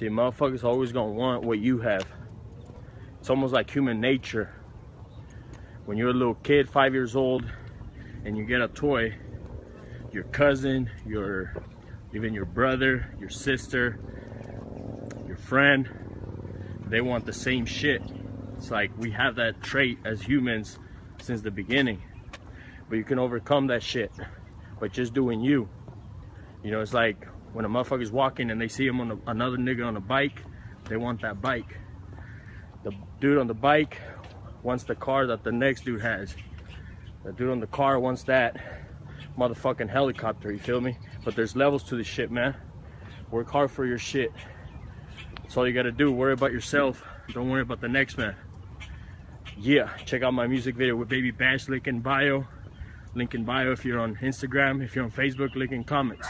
See, motherfuckers always gonna want what you have. It's almost like human nature. When you're a little kid, five years old, and you get a toy, your cousin, your even your brother, your sister, your friend, they want the same shit. It's like we have that trait as humans since the beginning. But you can overcome that shit by just doing you. You know, it's like when a motherfucker's walking and they see him on another nigga on a bike, they want that bike. The dude on the bike wants the car that the next dude has. The dude on the car wants that motherfucking helicopter, you feel me? But there's levels to this shit, man. Work hard for your shit. That's all you gotta do. Worry about yourself. Don't worry about the next man. Yeah, check out my music video with Baby Bash, link in bio. Link in bio if you're on Instagram. If you're on Facebook, link in comments.